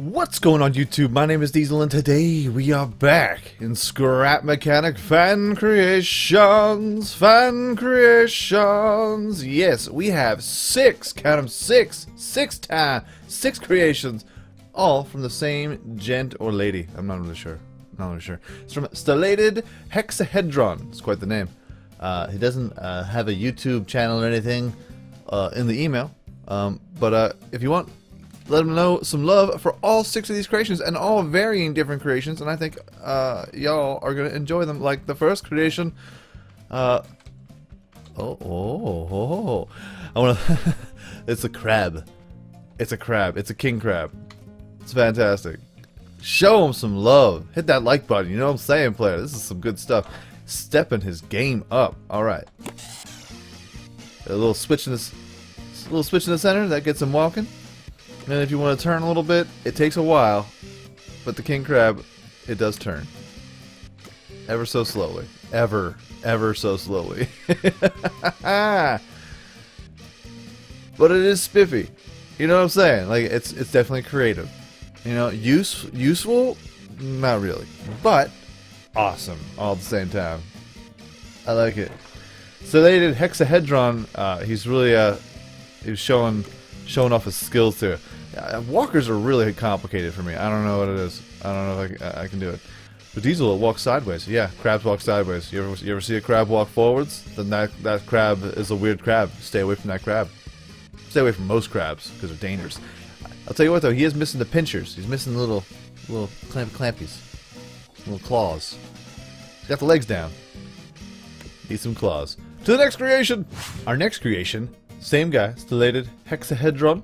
What's going on YouTube? My name is Diesel and today we are back in Scrap Mechanic Fan Creations! Fan Creations! Yes, we have six, count them six, six time, six creations, all from the same gent or lady. I'm not really sure. Not really sure. It's from Stellated Hexahedron. It's quite the name. Uh, he doesn't uh, have a YouTube channel or anything uh, in the email. Um, but uh, if you want let them know some love for all six of these creations and all varying different creations and I think uh, y'all are gonna enjoy them like the first creation. Uh, oh, oh, oh, I wanna it's a crab. It's a crab. It's a king crab. It's fantastic. Show him some love. Hit that like button. You know what I'm saying player? This is some good stuff. Stepping his game up. Alright a little switch in this a little switch in the center that gets him walking and if you want to turn a little bit, it takes a while, but the king crab, it does turn. Ever so slowly. Ever, ever so slowly. but it is spiffy. You know what I'm saying? Like it's it's definitely creative. You know, use useful, not really, but awesome all at the same time. I like it. Stellated Hexahedron. Uh, he's really uh, he was showing showing off his skills too. Uh, walkers are really complicated for me. I don't know what it is. I don't know if I, I can do it. But Diesel walks sideways. Yeah, crabs walk sideways. You ever you ever see a crab walk forwards? Then that that crab is a weird crab. Stay away from that crab. Stay away from most crabs because they're dangerous. I'll tell you what though, he is missing the pinchers. He's missing the little little clamp clampies, little claws. He's got the legs down. Need some claws. To the next creation. Our next creation, same guy, stellated hexahedron.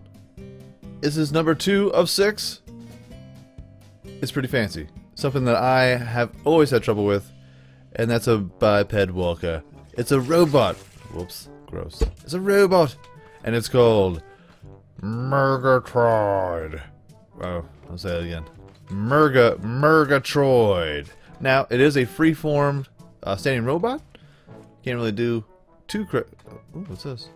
This is number two of six. It's pretty fancy. Something that I have always had trouble with, and that's a biped walker. It's a robot. Whoops, gross. It's a robot, and it's called Mergatroid. Oh, I'll say it again. Murga Mergatroid. Now, it is a free-formed uh, standing robot. Can't really do too cra- what's this?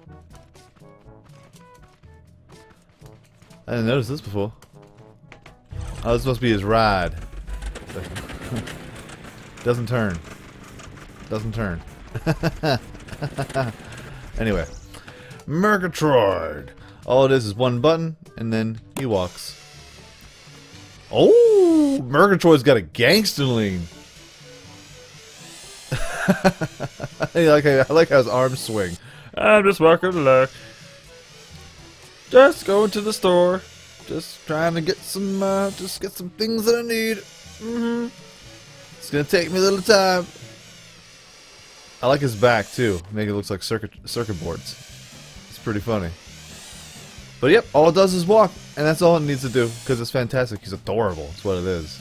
I didn't notice this before. Oh, this must be his ride. Doesn't turn. Doesn't turn. anyway. Mergatroid. All it is is one button, and then he walks. Oh! Mergatroid's got a gangster lean. I like I like how his arms swing. I'm just walking along. Just going to the store. Just trying to get some, uh, just get some things that I need. Mm-hmm. It's gonna take me a little time. I like his back too. Make it looks like circuit circuit boards. It's pretty funny. But yep, all it does is walk, and that's all it needs to do because it's fantastic. He's adorable. That's what it is.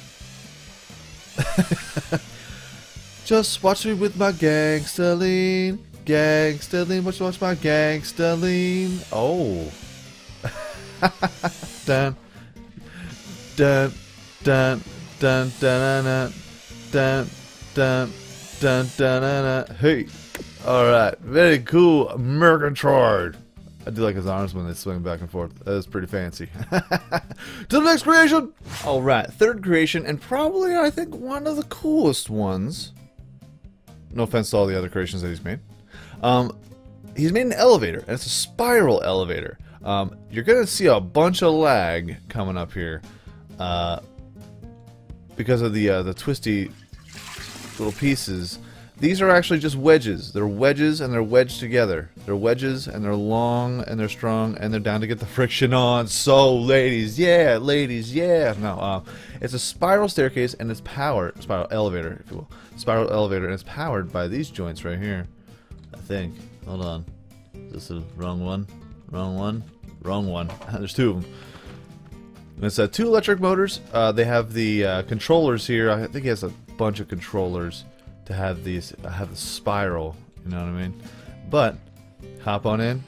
Just watch me with my gangster lean. Gangster lean. Watch, watch my gangster lean. Oh dun, dun, dun, dun, dun, dun, dun, dun, dun, dun, dun, Hey, all right, very cool, Mergatroid. I do like his arms when they swing back and forth. That is pretty fancy. to the next creation! Alright, third creation, and probably, I think, one of the coolest ones. No offense to all the other creations that he's made. Um, he's made an elevator, and it's a spiral elevator. Um, you're going to see a bunch of lag coming up here uh, because of the uh, the twisty little pieces. These are actually just wedges. They're wedges and they're wedged together. They're wedges and they're long and they're strong and they're down to get the friction on. So, ladies, yeah, ladies, yeah. No, uh, it's a spiral staircase and it's powered, spiral elevator, if you will. Spiral elevator and it's powered by these joints right here. I think. Hold on. Is this the wrong one? Wrong one. Wrong one. There's two of them. And it's uh, two electric motors. Uh, they have the uh, controllers here. I think he has a bunch of controllers to have these uh, have the spiral. You know what I mean? But hop on in,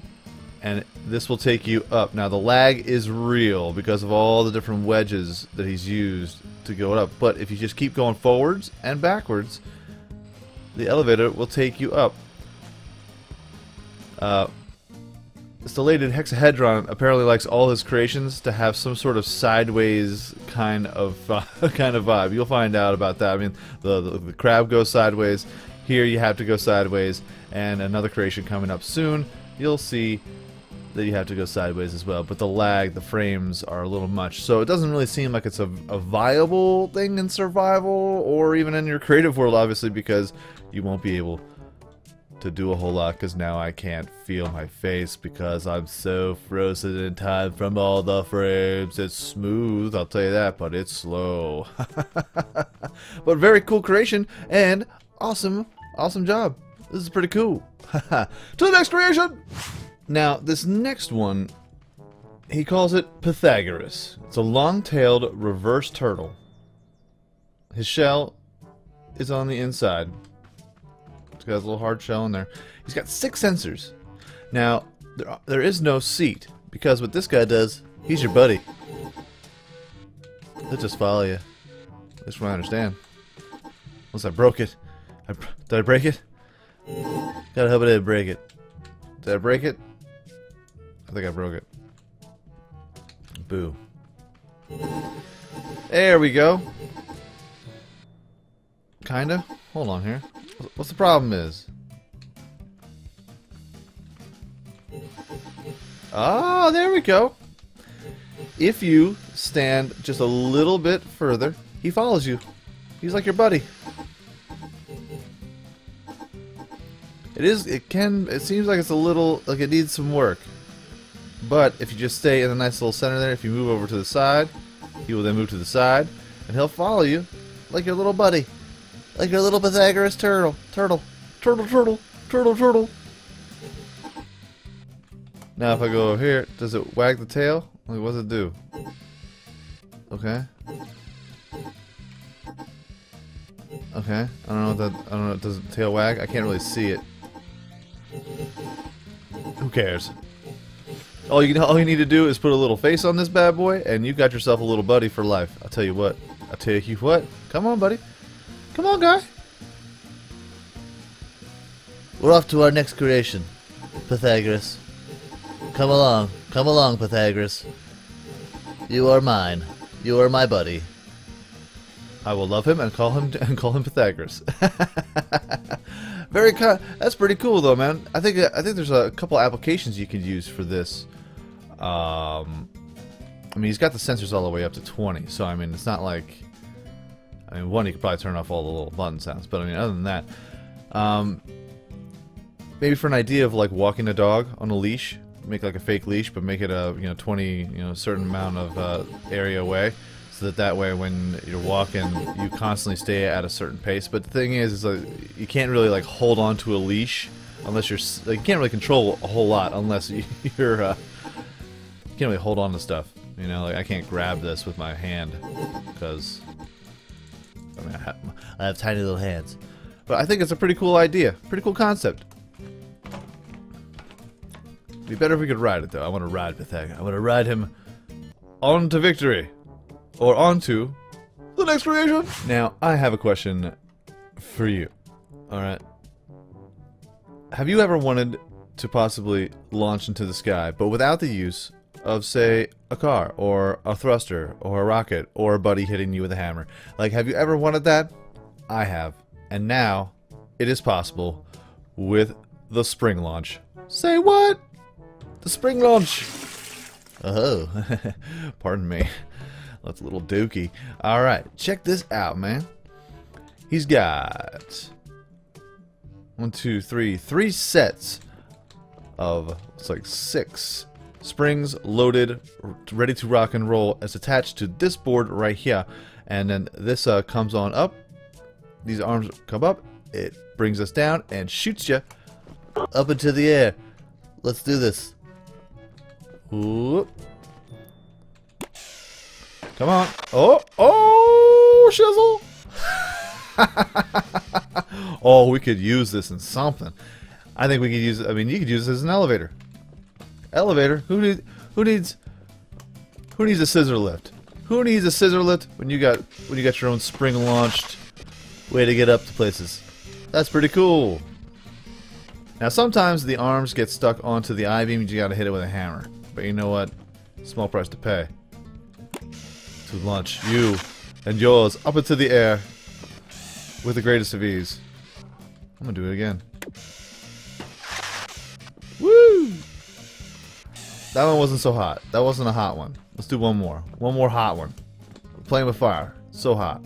and this will take you up. Now the lag is real because of all the different wedges that he's used to go up. But if you just keep going forwards and backwards, the elevator will take you up. Uh, Stellated Hexahedron apparently likes all his creations to have some sort of sideways kind of uh, kind of vibe. You'll find out about that. I mean, the, the the crab goes sideways. Here you have to go sideways, and another creation coming up soon. You'll see that you have to go sideways as well. But the lag, the frames are a little much, so it doesn't really seem like it's a, a viable thing in survival or even in your creative world, obviously, because you won't be able to do a whole lot because now I can't feel my face because I'm so frozen in time from all the frames. It's smooth, I'll tell you that, but it's slow. but very cool creation and awesome, awesome job. This is pretty cool. to the next creation! Now, this next one, he calls it Pythagoras. It's a long-tailed reverse turtle. His shell is on the inside. It's got a little hard shell in there. He's got six sensors. Now, there, there is no seat, because what this guy does, he's your buddy. He'll just follow you. That's what I understand. Unless I broke it. I, did I break it? Gotta hope I didn't break it. Did I break it? I think I broke it. Boo. There we go. Kinda. Hold on here. What's the problem is? Ah, there we go. If you stand just a little bit further, he follows you. He's like your buddy. It is, it can, it seems like it's a little, like it needs some work. But if you just stay in the nice little center there, if you move over to the side, he will then move to the side, and he'll follow you like your little buddy. Like your little Pythagoras turtle. Turtle. Turtle, turtle. Turtle, turtle. Now if I go over here, does it wag the tail? Like, what does it do? Okay. Okay. I don't know what that, I don't know, does the tail wag? I can't really see it. Who cares? All you, all you need to do is put a little face on this bad boy, and you got yourself a little buddy for life. I'll tell you what. I'll tell you what. Come on, buddy. Come on, guy. We're off to our next creation. Pythagoras. Come along. Come along, Pythagoras. You are mine. You are my buddy. I will love him and call him and call him Pythagoras. Very co That's pretty cool, though, man. I think I think there's a couple applications you could use for this. Um, I mean, he's got the sensors all the way up to 20, so I mean, it's not like I mean, one, you could probably turn off all the little button sounds, but I mean, other than that, um, maybe for an idea of like walking a dog on a leash, make like a fake leash, but make it a you know 20 you know certain amount of uh, area away, so that that way when you're walking, you constantly stay at a certain pace. But the thing is, is like you can't really like hold on to a leash unless you're like you can't really control a whole lot unless you're uh, you can't really hold on to stuff. You know, like I can't grab this with my hand because I mean, I have, I have tiny little hands. But I think it's a pretty cool idea. Pretty cool concept. Be better if we could ride it, though. I want to ride Pythagoras. I want to ride him on to victory. Or onto the next creation. Now, I have a question for you. Alright. Have you ever wanted to possibly launch into the sky, but without the use of, say, a car, or a thruster, or a rocket, or a buddy hitting you with a hammer. Like, have you ever wanted that? I have. And now, it is possible with the spring launch. Say what? The spring launch! Oh, pardon me. That's a little dookie. Alright, check this out, man. He's got one, two, three, three sets of, it's like six springs loaded, ready to rock and roll is attached to this board right here. And then this uh, comes on up. These arms come up. It brings us down and shoots you up into the air. Let's do this. Whoop. Come on. Oh, oh, shizzle. oh, we could use this in something. I think we could use I mean, you could use this as an elevator. Elevator. Who needs who needs who needs a scissor lift? Who needs a scissor lift when you got when you got your own spring launched way to get up to places? That's pretty cool. Now sometimes the arms get stuck onto the I-beam, you gotta hit it with a hammer. But you know what? Small price to pay. To launch you and yours up into the air with the greatest of ease. I'm gonna do it again. That one wasn't so hot. That wasn't a hot one. Let's do one more. One more hot one. playing with fire. So hot.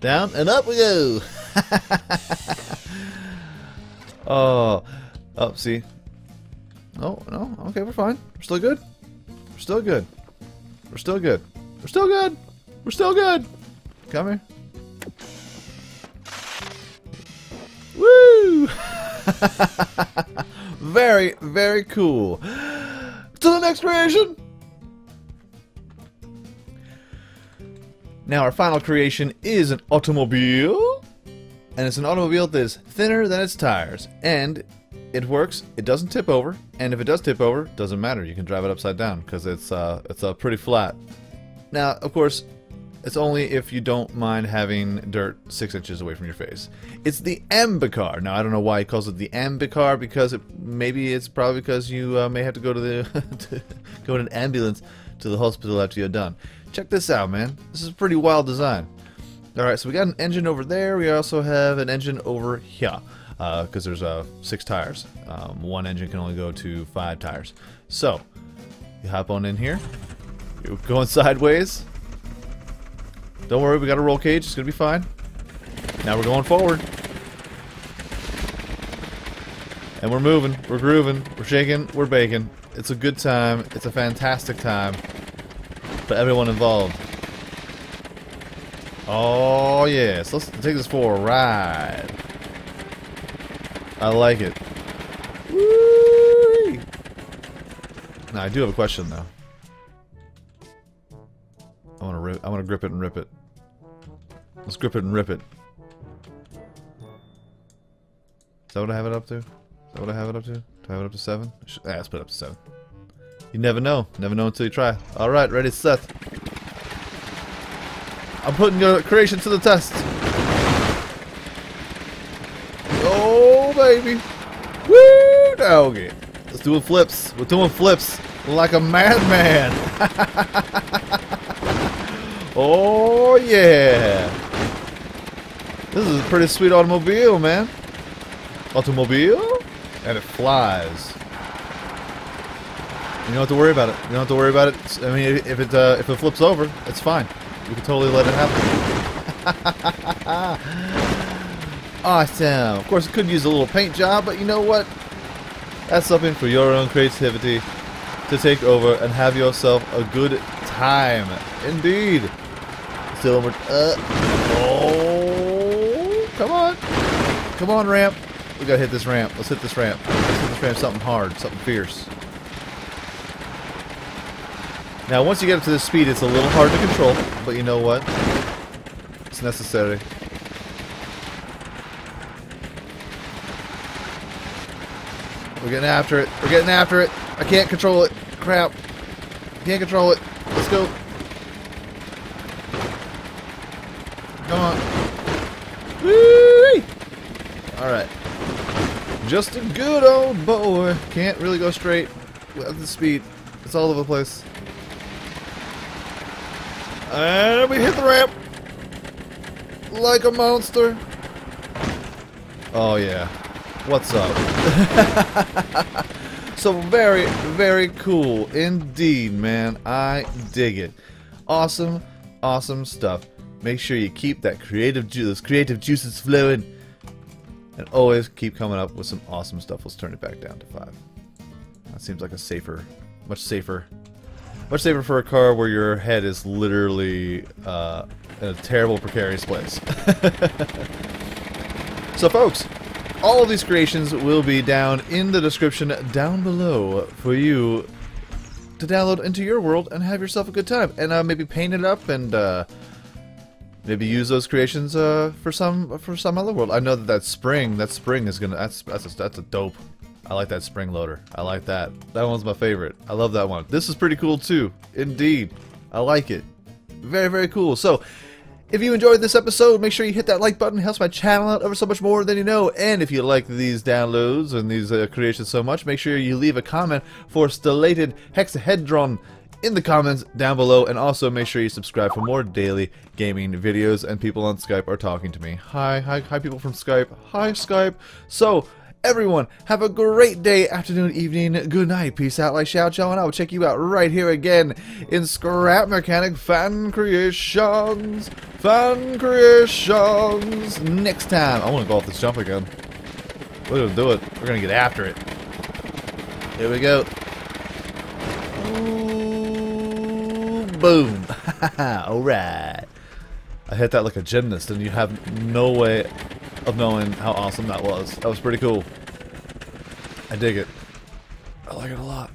Down and up we go. oh, oh, see. Oh no, okay, we're fine. We're still good. We're still good. We're still good. We're still good. We're still good. Come here. Woo! very, very cool. To the next creation. Now our final creation is an automobile. And it's an automobile that is thinner than its tires. And it works, it doesn't tip over, and if it does tip over, doesn't matter. You can drive it upside down because it's uh, it's uh, pretty flat. Now, of course, it's only if you don't mind having dirt six inches away from your face. It's the Ambicar. Now, I don't know why he calls it the Ambicar because it, maybe it's probably because you uh, may have to go to the to go in an ambulance to the hospital after you're done. Check this out, man. This is a pretty wild design. Alright, so we got an engine over there. We also have an engine over here. Because uh, there's uh, six tires. Um, one engine can only go to five tires. So, you hop on in here. You're going sideways. Don't worry, we got a roll cage. It's to be fine. Now we're going forward. And we're moving. We're grooving. We're shaking. We're baking. It's a good time. It's a fantastic time for everyone involved. Oh, yes. Let's take this for a ride. I like it. Woo! Now, I do have a question, though. I want to rip. I want to grip it and rip it. Let's grip it and rip it. Is that what I have it up to? Is that what I have it up to? Do I have it up to seven? Should, ah, let's put it up to seven. You never know. Never know until you try. All right, ready, Seth. I'm putting your creation to the test. Oh, baby. Woo, doggy. Let's do flips. We're doing flips like a madman. oh, yeah. This is a pretty sweet automobile, man. Automobile? And it flies. You don't have to worry about it. You don't have to worry about it. I mean, if it uh, if it flips over, it's fine. You can totally let it happen. awesome. Of course, it could use a little paint job, but you know what? That's something for your own creativity to take over and have yourself a good time. Indeed. Still. Uh, oh, come on. Come on, ramp. We gotta hit this ramp. Let's hit this ramp. Let's hit this ramp something hard, something fierce. Now, once you get up to this speed, it's a little hard to control, but you know what? It's necessary. We're getting after it. We're getting after it. I can't control it. Crap. Can't control it. Let's go. Come on. Whee! Alright. Just a good old boy. Can't really go straight with the speed. It's all over the place. And we hit the ramp. Like a monster. Oh yeah. What's up? so very, very cool indeed, man. I dig it. Awesome, awesome stuff. Make sure you keep that creative juice, creative juices flowing. And always keep coming up with some awesome stuff. Let's turn it back down to five. That seems like a safer, much safer much safer for a car where your head is literally uh, in a terrible, precarious place. so, folks, all of these creations will be down in the description down below for you to download into your world and have yourself a good time. And uh, maybe paint it up and uh, maybe use those creations uh, for some for some other world. I know that that spring, that spring is gonna that's that's a, that's a dope I like that spring loader. I like that. That one's my favorite. I love that one. This is pretty cool too. Indeed. I like it. Very, very cool. So, If you enjoyed this episode, make sure you hit that like button. It helps my channel out ever so much more than you know. And if you like these downloads and these uh, creations so much, make sure you leave a comment for Stellated Hexahedron in the comments down below. And also make sure you subscribe for more daily gaming videos. And people on Skype are talking to me. Hi, hi, hi, people from Skype. Hi, Skype. So, Everyone, have a great day, afternoon, evening, good night, peace out, like Xiao Chow, and I will check you out right here again in Scrap Mechanic Fan Creations, Fan Creations, next time. I want to go off this jump again. We're to do it. We're to get after it. Here we go. Boom. Alright. I hit that like a gymnast, and you have no way of knowing how awesome that was. That was pretty cool. I dig it. I like it a lot.